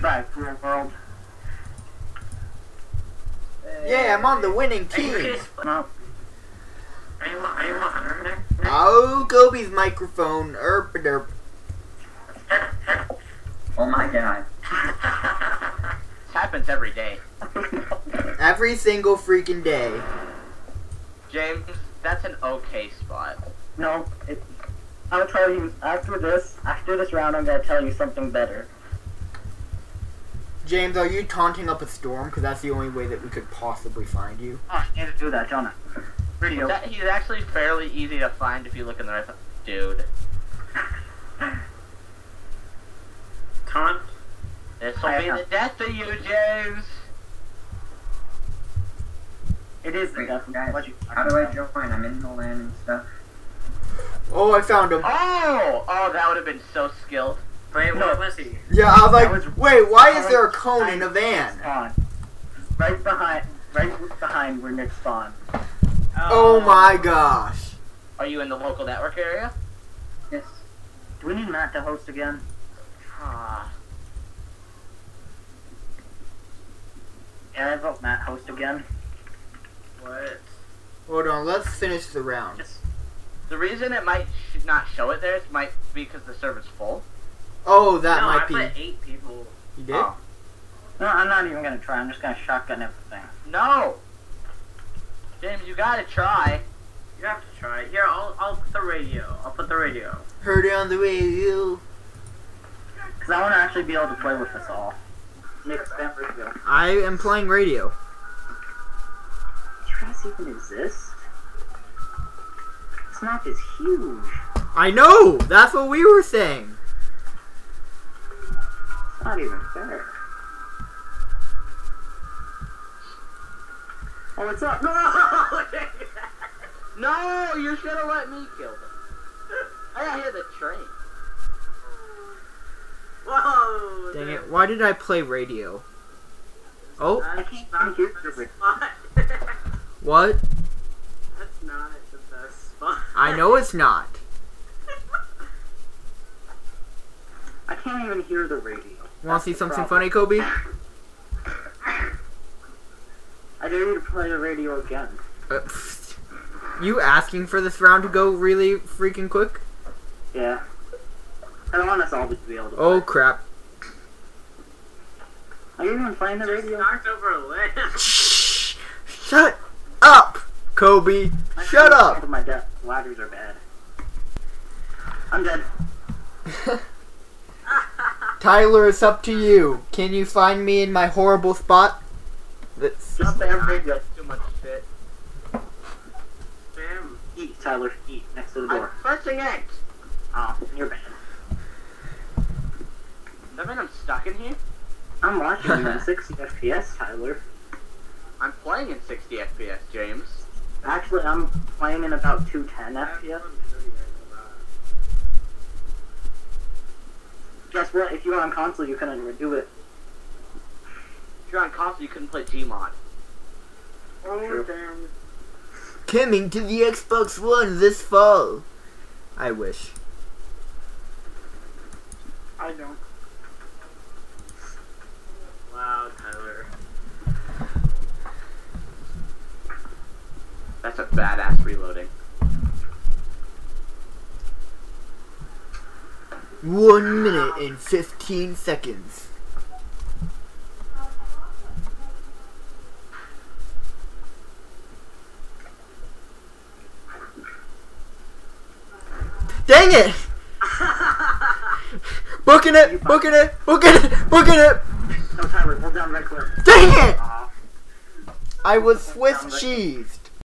Goodbye, cruel world. Yeah, I'm on the winning team. Chris? No, Are you are on? Oh, Kobe's microphone. Erp derp. Oh my god. This happens every day. Every single freaking day. James, that's an okay spot. no. It, I'll tell you after this. After this round, I'm gonna tell you something better. James, are you taunting up a storm? Because that's the only way that we could possibly find you. Oh, I need to do that, Jonah. Radio. That, he's actually fairly easy to find if you look in the right. Dude, Taunt. this will I be the death of you, James. It is the Wait, death. guys, you? how do I join? I'm in the land and stuff. Oh, I found him. Oh, oh, that would have been so skilled. Wait, No. what was he? Yeah, I was like, was- wait, why is there a cone in a van? Spawn. Right behind. Right behind where Nick spawned. Oh my gosh. Are you in the local network area? Yes. Do we need Matt to host again? Ah, Yeah, I vote Matt host again. What? Hold on, let's finish the round. Just the reason it might sh- not show it there is might be because the server's full. Oh, that no, might I be. put eight people. You did? Oh. no, I'm not even gonna try. I'm just gonna shotgun everything. No, James, you gotta try. You have to try. Here, I'll I'll put the radio. I'll put the radio. Heard it on the radio. Cause I want to actually be able to play with us all. Nick, spam radio. I am playing radio. Do you guys even exist? This map is huge. I know! That's what we were saying. Oh, it's not even fair. Oh, what's up? No, no, you should have let me kill them. I gotta hear the train. Whoa! Dang dude. it, why did I play radio? Oh, I can't not even hear the the what? That's not the best spot. I know it's not. I can't even hear the radio. Wanna see something problem. funny, Kobe? I dare you to play the radio again. Uh, you asking for this round to go really freaking quick? Yeah. I don't want us all to be able to play. Oh crap. Are you even playing the Just radio? knocked over a lamp. Shh! Shut up, Kobe! I Shut up! My death. Ladders are bad. I'm dead. Tyler, it's up to you. Can you find me in my horrible spot? That's Just spam radio. Too much shit. Spam. Eat, Tyler. Eat next to the door. I'm door. pressing X. Oh, you're bad. Does that mean I'm stuck in here? I'm watching you in 60 FPS, Tyler. I'm playing in 60 FPS, James. Actually, I'm playing in about 210 FPS. Fun showing you guys about it. Guess what? If you were on console, you couldn't even do it. If you're on console, you couldn't play Gmod. True. damn. coming to the Xbox One this fall. I wish. I don't. 1 minute and 15 seconds. Dang it! booking it, booking it, booking it, booking it! No timer, we're down right clip. Dang it! Uh-huh. I was Swiss cheese.